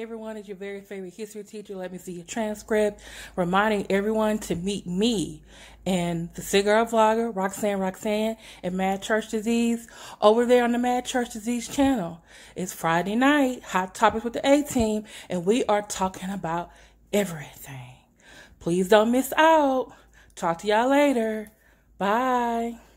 Everyone is your very favorite history teacher. Let me see your transcript. Reminding everyone to meet me and the cigar vlogger, Roxanne Roxanne, and Mad Church Disease over there on the Mad Church Disease channel. It's Friday night, Hot Topics with the A Team, and we are talking about everything. Please don't miss out. Talk to y'all later. Bye.